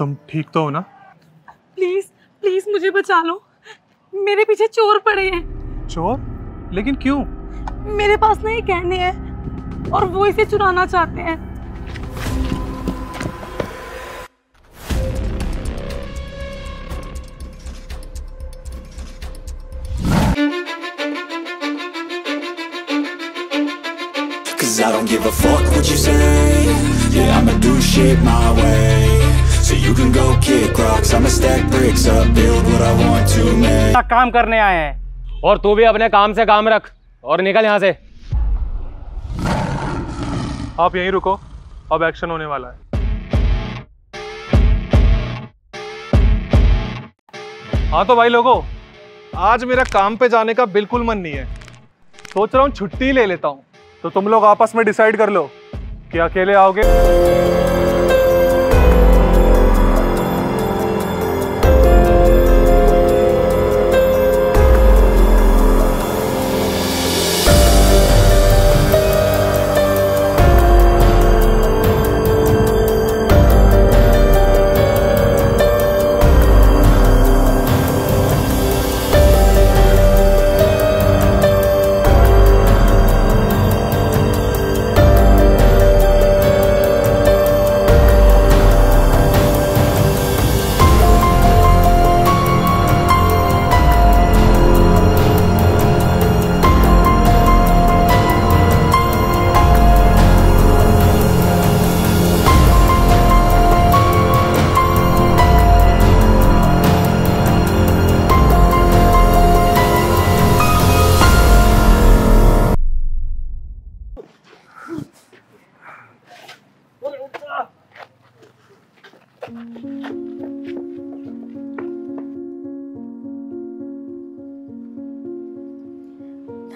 तुम ठीक तो हो ना? प्लीज़ प्लीज़ मुझे बचा लो। मेरे पीछे चोर पड़े हैं। चोर? लेकिन क्यों? मेरे पास ना ये गहने हैं और वो इसे चुराना चाहते हैं। Cause I don't give a fuck what you say. Yeah, I'ma do shit my way. You can go kick rocks. I'ma stack bricks up, build what I want to make. तक काम करने आए हैं। और तू भी अपने काम से काम रख। और निकल यहाँ से। आप यहीं रुको। अब एक्शन होने वाला है। हाँ तो भाई लोगों आज मेरा काम पे जाने का बिल्कुल मन नहीं है। सोच रहा हूँ छुट्टी ले लेता हूँ। तो तुम लोग आपस में डिसाइड कर लो कि अकेले आओगे।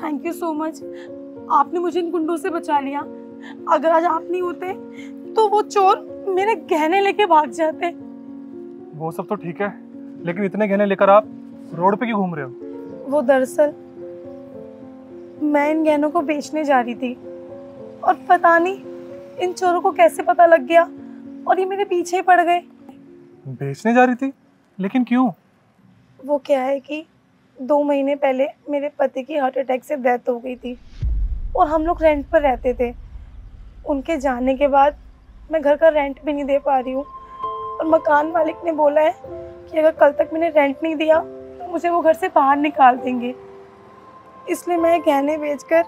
थैंक यू सो मच आपने मुझे इन गुंडों से बचा लिया। अगर आज आप नहीं होते तो वो चोर मेरे गहने लेके भाग जाते। वो सब तो ठीक है लेकिन इतने गहने लेकर आप रोड पे क्यों घूम रहे हो? वो दरअसल मैं इन गहनों को बेचने जा रही थी और पता नहीं इन चोरों को कैसे पता लग गया और ये मेरे पीछे ही पड़ गए। बेचने जा रही थी? लेकिन क्यों? वो क्या है कि दो महीने पहले मेरे पति की हार्ट अटैक से डेथ हो गई थी और हम लोग रेंट पर रहते थे। उनके जाने के बाद मैं घर का रेंट भी नहीं दे पा रही हूँ। और मकान मालिक ने बोला है कि अगर कल तक मैंने रेंट नहीं दिया तो मुझे वो घर से बाहर निकाल देंगे। इसलिए मैं गहने बेचकर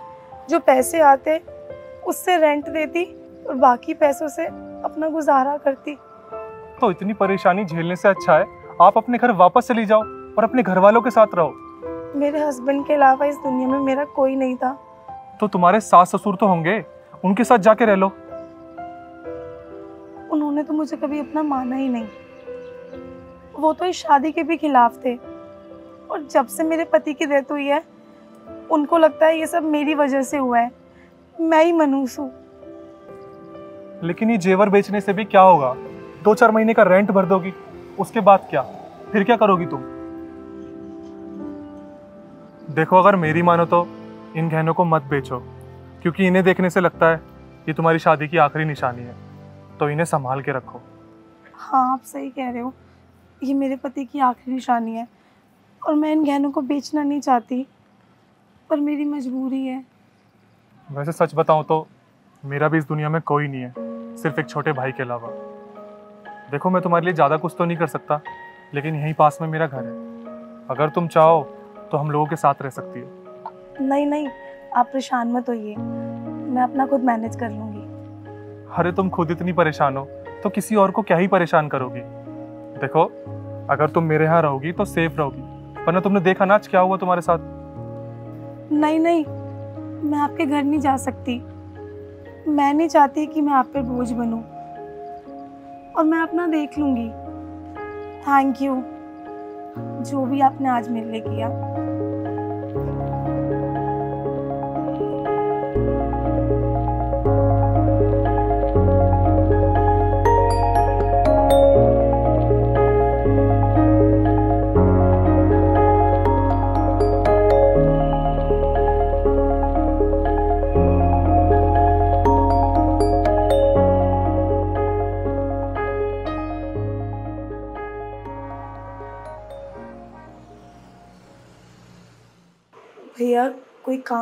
जो पैसे आते, उससे रेंट देती और बाकी पैसों से अपना गुजारा करती। तो इतनी परेशानी झेलने से अच्छा है, आप अपने घर वापस चली जाओ। और अपने घर वालों के साथ रहो। मेरे हस्बैंड के अलावा इस दुनिया में मेरा कोई नहीं था। तो तुम्हारे सास ससुर तो होंगे उनके साथ जाके रह लो। उन्होंने तो मुझे कभी अपना माना ही नहीं। वो तो इस शादी के भी खिलाफ थे। और जब से मेरे पति की डेथ हुई है उनको लगता है ये सब मेरी वजह से हुआ है। मैं ही मनूस हूँ। लेकिन ये जेवर बेचने से भी क्या होगा? दो चार महीने का रेंट भर दोगी उसके बाद क्या? फिर क्या करोगी तुम? देखो अगर मेरी मानो तो इन गहनों को मत बेचो क्योंकि इन्हें देखने से लगता है ये तुम्हारी शादी की आखिरी निशानी है। तो इन्हें संभाल के रखो। हाँ आप सही कह रहे हो। ये मेरे पति की आखिरी निशानी है और मैं इन गहनों को बेचना नहीं चाहती पर मेरी मजबूरी है। वैसे सच बताऊँ तो मेरा भी इस दुनिया में कोई नहीं है सिर्फ़ एक छोटे भाई के अलावा। देखो मैं तुम्हारे लिए ज़्यादा कुछ तो नहीं कर सकता लेकिन यहीं पास में मेरा घर है। अगर तुम चाहो तो हम लोगों के साथ रह सकती है। नहीं नहीं आप परेशान मत होइए। मैं अपना खुद मैनेज कर लूँगी। अरे तुम खुद इतनी परेशान हो तो किसी और को क्या ही परेशान करोगी? देखो अगर तुम मेरे यहाँ रहोगी तो सेफ़ रहोगी वरना तुमने देखा ना आज क्या हुआ तुम्हारे साथ? नहीं नहीं मैं आपके घर नहीं जा सकती। मैं नहीं चाहती कि मैं आप पे बोझ बनूं। और मैं अपना देख लूँगी। थैंक यू जो भी आपने आज मेरे लिए किया।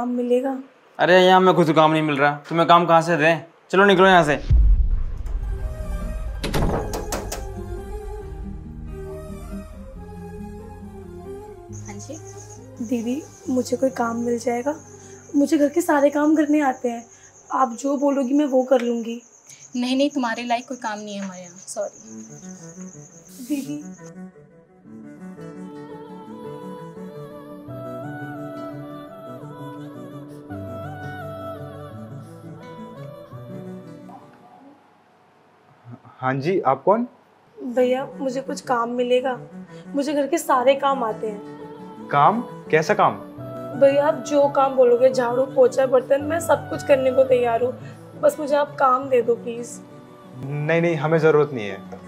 काम मिलेगा। अरे यहाँ में कुछ काम नहीं मिल रहा। तुम्हें काम कहाँ से दे? चलो निकलो यहाँ से। हाँ दीदी मुझे कोई काम मिल जाएगा? मुझे घर के सारे काम करने आते हैं। आप जो बोलोगी मैं वो कर लूँगी। नहीं नहीं तुम्हारे लायक कोई काम नहीं है हमारे यहाँ। सॉरी दीदी हाँ जी आप कौन? भैया मुझे कुछ काम मिलेगा। मुझे घर के सारे काम आते हैं। काम? कैसा काम? भैया आप जो काम बोलोगे झाड़ू पोछा बर्तन मैं सब कुछ करने को तैयार हूँ। बस मुझे आप काम दे दो प्लीज़ नहीं नहीं हमें ज़रूरत नहीं है।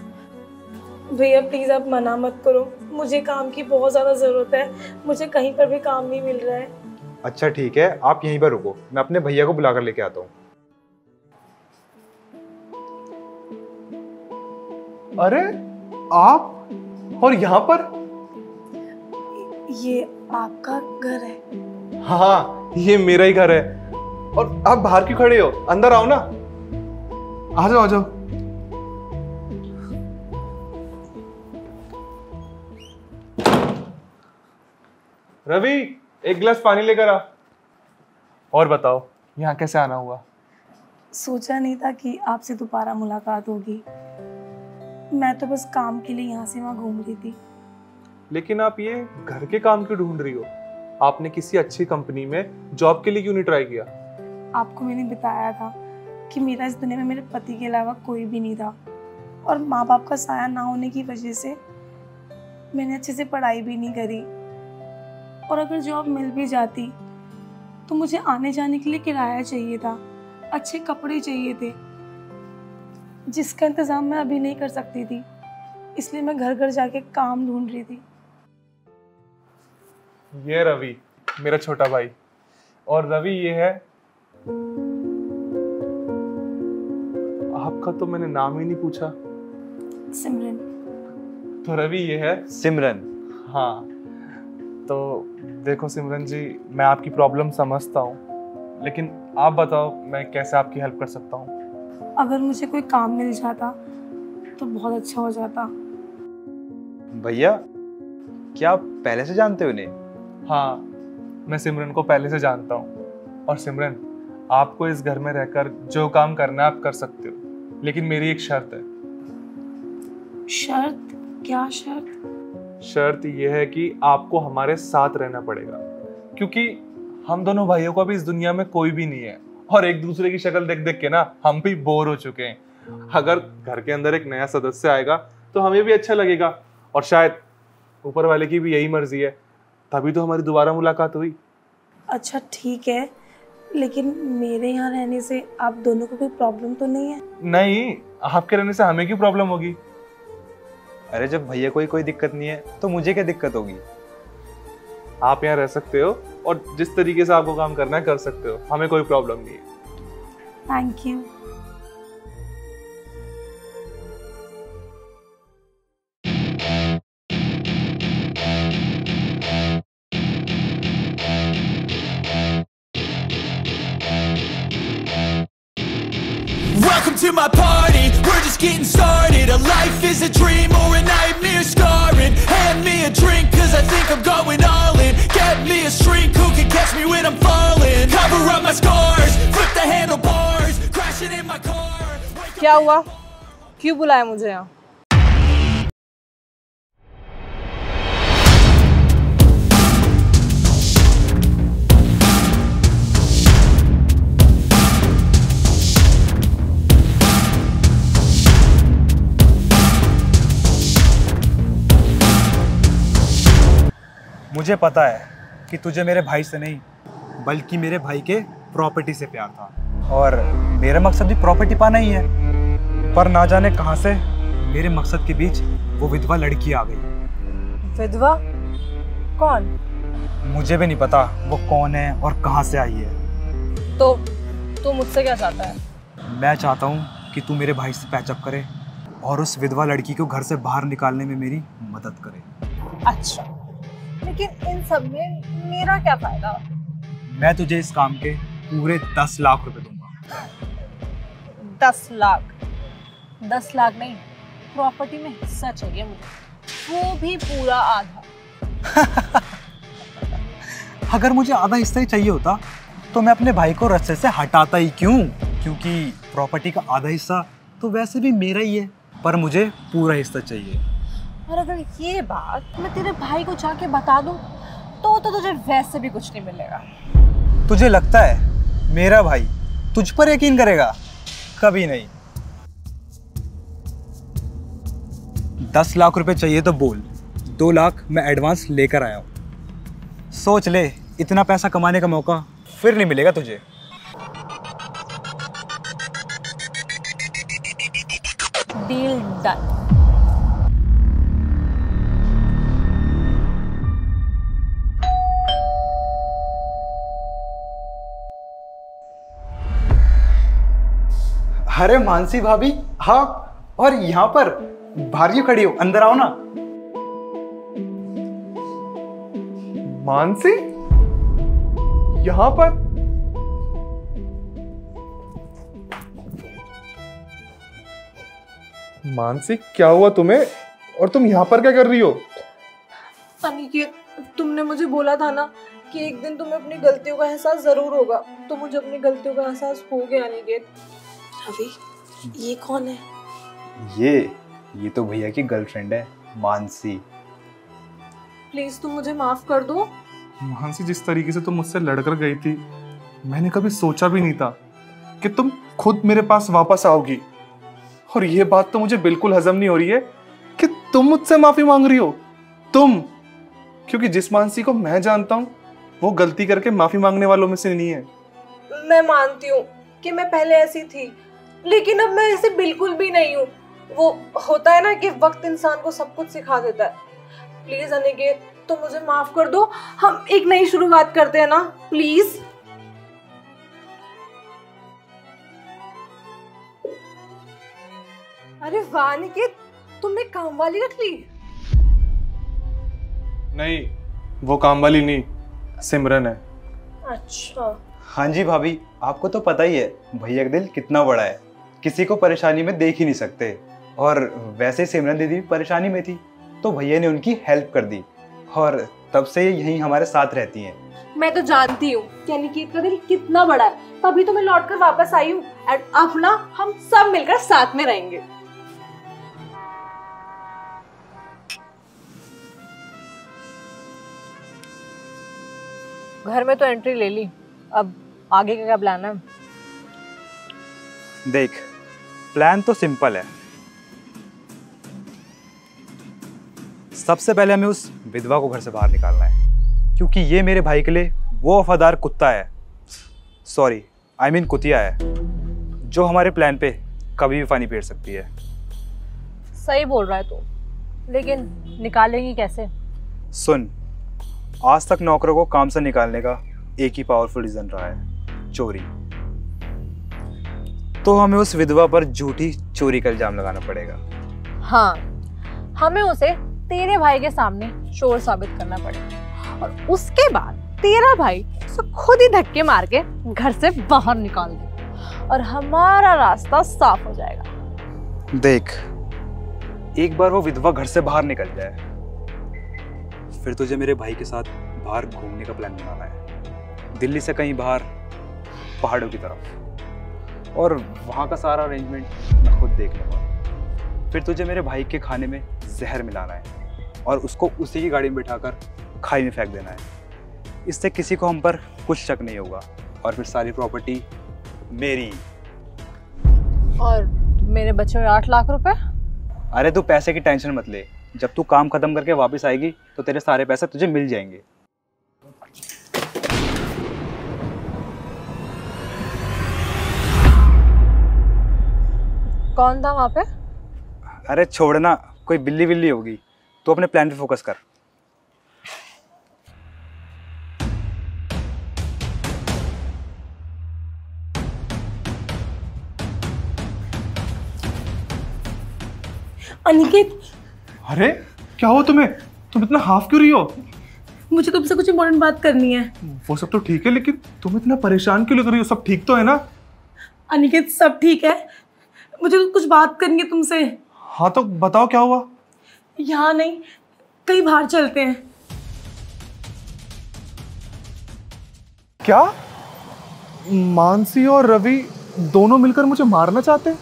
भैया प्लीज़ आप मना मत करो। मुझे काम की बहुत ज़्यादा ज़रूरत है। मुझे कहीं पर भी काम नहीं मिल रहा है। अच्छा ठीक है। आप यहीं पर रुको। मैं अपने भैया को बुला कर लेके आता हूँ। अरे आप? और यहाँ पर? ये आपका घर है। हाँ ये मेरा ही घर है। और आप बाहर क्यों खड़े हो? अंदर आओ ना। आ जाओ आ जाओ। रवि एक गिलास पानी लेकर आ। और बताओ यहाँ कैसे आना हुआ? सोचा नहीं था कि आपसे दोबारा मुलाकात होगी। मैं तो बस काम के लिए यहाँ से वहाँ घूम रही थी। लेकिन आप ये घर के काम क्यों ढूंढ रही हो? आपने किसी अच्छी कंपनी में जॉब के लिए क्यों नहीं ट्राई किया? आपको मैंने बताया था कि मेरा इस दुनिया में मेरे पति के अलावा कोई भी नहीं था। और माँ बाप का साया ना होने की वजह से मैंने अच्छे से पढ़ाई भी नहीं करी। और अगर जॉब मिल भी जाती तो मुझे आने जाने के लिए किराया चाहिए था अच्छे कपड़े चाहिए थे। जिसका इंतज़ाम मैं अभी नहीं कर सकती थी। इसलिए मैं घर घर जाके काम ढूंढ रही थी। ये रवि मेरा छोटा भाई। और रवि ये है। आपका तो मैंने नाम ही नहीं पूछा। सिमरन। तो रवि ये है। सिमरन। हाँ। तो देखो सिमरन जी मैं आपकी प्रॉब्लम समझता हूँ। लेकिन आप बताओ मैं कैसे आपकी हेल्प कर सकता हूँ? अगर मुझे कोई काम मिल जाता तो बहुत अच्छा हो जाता। भैया क्या आप पहले से जानते हो इन्हें? हाँ मैं सिमरन को पहले से जानता हूँ। और सिमरन आपको इस घर में रहकर जो काम करना है आप कर सकते हो। लेकिन मेरी एक शर्त है। शर्त? क्या शर्त? शर्त यह है कि आपको हमारे साथ रहना पड़ेगा। क्योंकि हम दोनों भाइयों को अभी इस दुनिया में कोई भी नहीं है। और एक दूसरे की शक्ल देख देख के ना हम भी बोर हो चुके हैं। अगर घर के अंदर एक नया सदस्य आएगा तो हमें भी अच्छा लगेगा। और शायद ऊपर वाले की भी यही मर्ज़ी है। तभी तो हमारी दोबारा मुलाकात हुई। अच्छा ठीक है। लेकिन मेरे यहाँ रहने से आप दोनों को कोई प्रॉब्लम तो नहीं है? नहीं आपके रहने से हमें क्यों प्रॉब्लम होगी? अरे जब भैया कोई कोई दिक्कत नहीं है तो मुझे क्या दिक्कत होगी? आप यहाँ रह सकते हो। और जिस तरीके से आपको काम करना है कर सकते हो हमें कोई प्रॉब्लम नहीं है thank you Welcome to my party, we're just getting started A life is a dream or a my scars, flip the handlebars Crashing in my car क्या हुआ क्यों बुलाया मुझे यहाँ मुझे पता है कि तुझे मेरे भाई से नहीं बल्कि मेरे भाई के प्रॉपर्टी से प्यार था। और मेरा मकसद भी प्रॉपर्टी पाना ही है। पर ना जाने कहाँ से मेरे मकसद के बीच वो विधवा लड़की आ गई। विधवा? कौन? मुझे भी नहीं पता वो कौन है और कहाँ से आई है। तो तू मुझसे क्या चाहता है? मैं चाहता हूँ कि तू मेरे भाई से पैचअप करे और उस विधवा लड़की को घर से बाहर निकालने में मेरी मदद करे। अच्छा लेकिन इन सब में मेरा क्या फ़ायदा? मैं तुझे इस काम के पूरे दस लाख रुपए दूँगा। दस लाख। दस लाख नहीं प्रॉपर्टी में हिस्सा चाहिए मुझे। वो भी पूरा आधा। अगर मुझे आधा हिस्सा ही चाहिए होता तो मैं अपने भाई को रास्ते से हटाता ही क्यों? क्योंकि प्रॉपर्टी का आधा हिस्सा तो वैसे भी मेरा ही है पर मुझे पूरा हिस्सा चाहिए। और अगर ये बात मैं तेरे भाई को जाके बता दूँ तो तो तुझे वैसे भी कुछ नहीं मिलेगा। तुझे लगता है मेरा भाई तुझ पर यकीन करेगा, कभी नहीं। दस लाख रुपए चाहिए तो बोल। दो लाख मैं एडवांस लेकर आया हूँ। सोच ले, इतना पैसा कमाने का मौका फिर नहीं मिलेगा तुझे। डील डन अरे मानसी भाभी हाँ और यहाँ पर क्यों खड़ी हो, अंदर आओ ना। मानसी? यहाँ पर? मानसी, क्या हुआ तुम्हें? और तुम यहाँ पर क्या कर रही हो? अनिकेत तुमने मुझे बोला था ना कि एक दिन तुम्हें अपनी गलतियों का एहसास ज़रूर होगा तो मुझे अपनी गलतियों का एहसास हो गया, अनिकेत। रवि ये कौन है? ये ये तो भैया की गर्लफ्रेंड है मानसी। प्लीज़ तुम मुझे माफ़ कर दो। मानसी जिस तरीके से तुम मुझसे लड़कर गई थी मैंने कभी सोचा भी नहीं था कि तुम खुद मेरे पास वापस आओगी। और ये बात तो मुझे बिल्कुल हजम नहीं हो रही है कि तुम मुझसे माफ़ी मांग रही हो। तुम! क्योंकि जिस मानसी को मैं जानता हूँ वो गलती करके माफ़ी मांगने वालों में से नहीं है। मैं मानती हूँ कि मैं पहले ऐसी थी लेकिन अब मैं ऐसे बिल्कुल भी नहीं हूँ। वो होता है ना कि वक्त इंसान को सब कुछ सिखा देता है। प्लीज़ अनिकेत तो मुझे माफ़ कर दो। हम एक नई शुरुआत करते हैं ना। प्लीज़। अरे वाह अनिकेत तुमने काम वाली रख ली? नहीं वो काम वाली नहीं सिमरन है। अच्छा। हाँ जी भाभी आपको तो पता ही है भैया का दिल कितना बड़ा है। किसी को परेशानी में देख ही नहीं सकते। और वैसे सिमरन दीदी भी परेशानी में थी तो भैया ने उनकी हेल्प कर दी। और तब से ये यहीं हमारे साथ रहती हैं। मैं तो जानती हूँ कि अनिकेत का दिल कितना बड़ा है। तभी तो मैं लौट कर वापस आई हूँ। एंड अब ना हम सब मिलकर साथ में रहेंगे। घर में तो एंट्री ले ली। अब आगे का क्या प्लान है? देख प्लान तो सिंपल है। सबसे पहले हमें उस विधवा को घर से बाहर निकालना है क्योंकि ये मेरे भाई के लिए वो वफादार कुत्ता है। सॉरी आई मीन कुतिया है जो हमारे प्लान पे कभी भी पानी फेर सकती है। सही बोल रहा है तू तो। लेकिन निकालेंगी कैसे? सुन आज तक नौकरों को काम से निकालने का एक ही पावरफुल रीजन रहा है चोरी। तो हमें उस विधवा पर झूठी चोरी का इल्ज़ाम लगाना पड़ेगा। हाँ हमें उसे तेरे भाई के सामने चोर साबित करना पड़ेगा और उसके बाद तेरा भाई उसे खुद ही धक्के मार के घर से बाहर निकाल दे और हमारा रास्ता साफ़ हो जाएगा। देख एक बार वो विधवा घर से बाहर निकल जाए फिर तुझे मेरे भाई के साथ बाहर घूमने का प्लान बनाना है। दिल्ली से कहीं बाहर पहाड़ों की तरफ़। और वहाँ का सारा अरेंजमेंट मैं खुद देख लूँगा। फिर तुझे मेरे भाई के खाने में जहर मिलाना है और उसको उसी की गाड़ी में बिठाकर खाई में फेंक देना है। इससे किसी को हम पर कुछ शक नहीं होगा और फिर सारी प्रॉपर्टी मेरी। और मेरे बचे में आठ लाख रुपए? अरे तू पैसे की टेंशन मत ले। जब तू काम खत्म करके वापस आएगी तो तेरे सारे पैसे तुझे मिल जाएँगे। कौन था वहाँ पे? अरे छोड़ना कोई बिल्ली बिल्ली होगी। तो अपने प्लान पे फोकस कर। अनिकेत। अरे क्या हो तुम्हें? तुम इतना हाफ़ क्यों रही हो? मुझे तुमसे कुछ इंपॉर्टेंट बात करनी है। वो सब तो ठीक है लेकिन तुम इतना परेशान क्यों लग रही हो? सब ठीक तो है ना? अनिकेत सब ठीक है। मुझे कुछ बात करनी है तुमसे। हाँ तो बताओ क्या हुआ? यहाँ नहीं कहीं बाहर चलते हैं। क्या? मानसी और रवि दोनों मिलकर मुझे मारना चाहते हैं?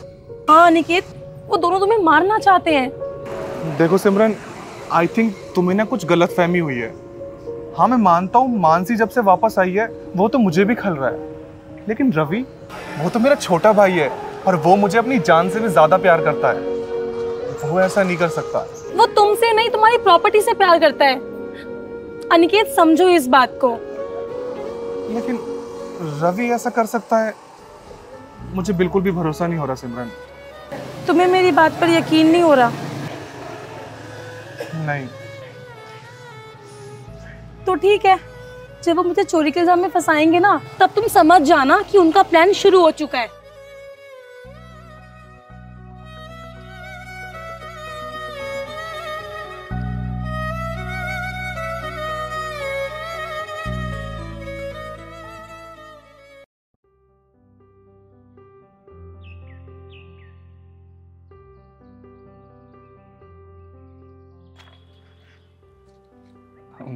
हाँ अनिकेत वो दोनों तुम्हें मारना चाहते हैं। देखो सिमरन आई थिंक तुम्हें ना कुछ गलत फहमी हुई है। हाँ मैं मानता हूँ मानसी जब से वापस आई है वो तो मुझे भी खल रहा है। लेकिन रवि वो तो मेरा छोटा भाई है। और वो मुझे अपनी जान से भी ज़्यादा प्यार करता है। वो ऐसा नहीं कर सकता। वो तुमसे नहीं तुम्हारी प्रॉपर्टी से प्यार करता है। अनिकेत समझो इस बात को। लेकिन रवि ऐसा कर सकता है? मुझे बिल्कुल भी भरोसा नहीं हो रहा सिमरन। तुम्हें मेरी बात पर यकीन नहीं हो रहा? नहीं। तो ठीक है जब वो मुझे चोरी के इल्ज़ाम में फंसाएँगे ना तब तुम समझ जाना कि उनका प्लान शुरू हो चुका है।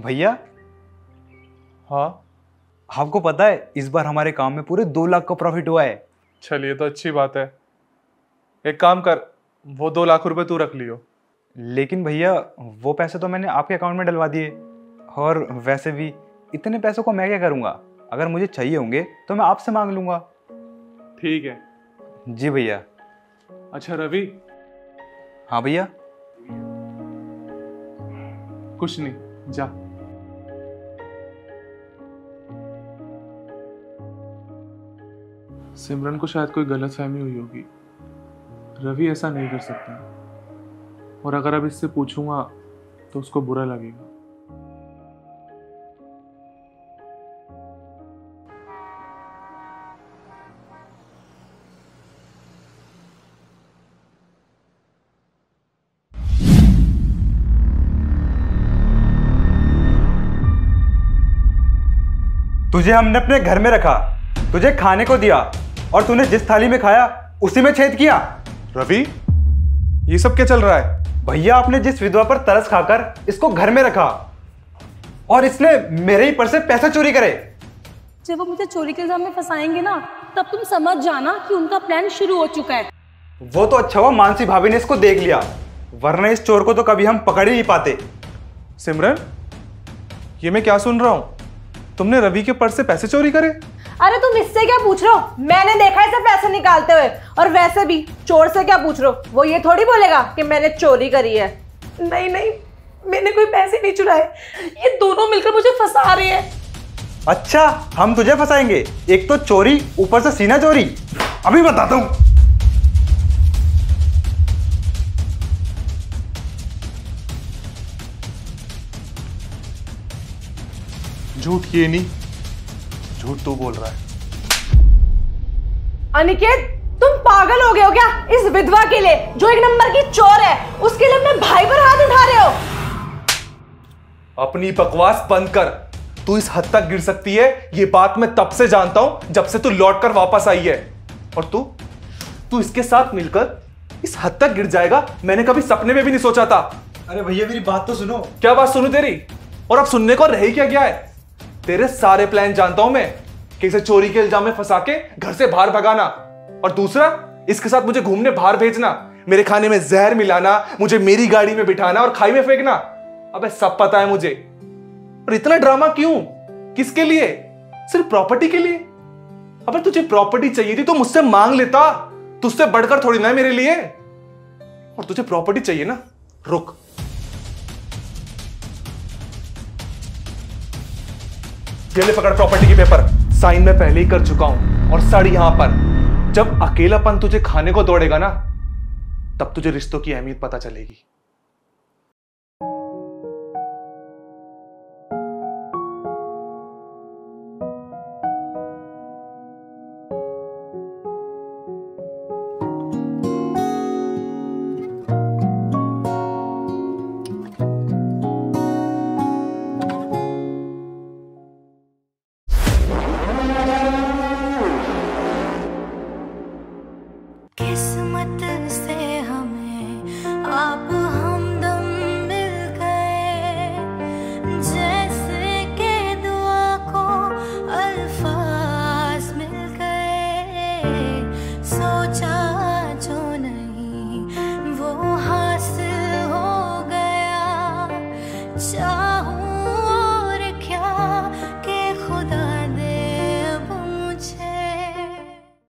भैया? हाँ। आपको पता है इस बार हमारे काम में पूरे दो लाख का प्रॉफिट हुआ है। चलिए तो अच्छी बात है। एक काम कर वो दो लाख रुपए तू रख लियो। लेकिन भैया वो पैसे तो मैंने आपके अकाउंट में डलवा दिए। और वैसे भी इतने पैसों को मैं क्या करूँगा? अगर मुझे चाहिए होंगे तो मैं आपसे मांग लूँगा। ठीक है। जी भैया। अच्छा रवि? हाँ भैया? कुछ नहीं जा। सिमरन को शायद कोई गलत फहमी हुई होगी। रवि ऐसा नहीं कर सकता। और अगर अब इससे पूछूँगा तो उसको बुरा लगेगा। तुझे हमने अपने घर में रखा। तुझे खाने को दिया। और तूने जिस थाली में खाया उसी में छेद किया। रवि ये सब क्या चल रहा है? भैया आपने जिस विधवा पर तरस खाकर इसको घर में रखा और इसने मेरे ही पर से पैसा चोरी करे। जब वो मुझे चोरी के इल्ज़ाम में फंसाएँगे ना तब तुम समझ जाना कि उनका प्लान शुरू हो चुका है। वो तो अच्छा हुआ मानसी भाभी ने इसको देख लिया वरना इस चोर को तो कभी हम पकड़ ही नहीं पाते। सिमरन ये मैं क्या सुन रहा हूँ? तुमने रवि के पर्स से पैसे चोरी करे? अरे तुम इससे क्या पूछ रहे हो? मैंने देखा इसे पैसे निकालते हुए। और वैसे भी चोर से क्या पूछ रहे हो? वो ये थोड़ी बोलेगा कि मैंने चोरी करी है। नहीं नहीं मैंने कोई पैसे नहीं चुराए। ये दोनों मिलकर मुझे फंसा रहे हैं। अच्छा हम तुझे फंसाएँगे। एक तो चोरी ऊपर से सीना चोरी। अभी बताता हूँ। झूठ ये नहीं। झूठ तू बोल रहा है। अनिकेत तुम पागल हो गए हो क्या? इस विधवा के लिए जो एक नंबर की चोर है उसके लिए अपने भाई पर हाथ उठा रहे हो। अपनी बकवास बंद कर। तू इस हद तक गिर सकती है ये बात मैं तब से जानता हूँ जब से तू लौट कर वापस आई है। और तू? तू इसके साथ मिलकर इस हद तक गिर जाएगा मैंने कभी सपने में भी नहीं सोचा था। अरे भैया मेरी बात तो सुनो। क्या बात सुनू तेरी? और अब सुनने को रह ही क्या गया है? तेरे सारे प्लान जानता हूँ मैं, कि इसे चोरी के इल्ज़ाम में फंसा के घर से बाहर भगाना। और दूसरा, इसके साथ मुझे घूमने बाहर भेजना, मेरे खाने में जहर मिलाना, मुझे मेरी गाड़ी में बिठाना और खाई में फेंकना। अबे सब पता है मुझे। और इतना ड्रामा क्यों? किसके लिए? सिर्फ़ प्रॉपर्टी के लिए? अबे तुझे प्रॉपर्टी चाहिए थी तो मुझसे मांग लेता। तुझसे बढ़कर थोड़ी ना मेरे लिए। और तुझे प्रॉपर्टी चाहिए ना? रुक। ये ले पकड़ प्रॉपर्टी के पेपर साइन मैं पहले ही कर चुका हूँ और सड़ यहाँ पर। जब अकेलापन तुझे खाने को दौड़ेगा ना, तब तुझे रिश्तों की अहमियत पता चलेगी।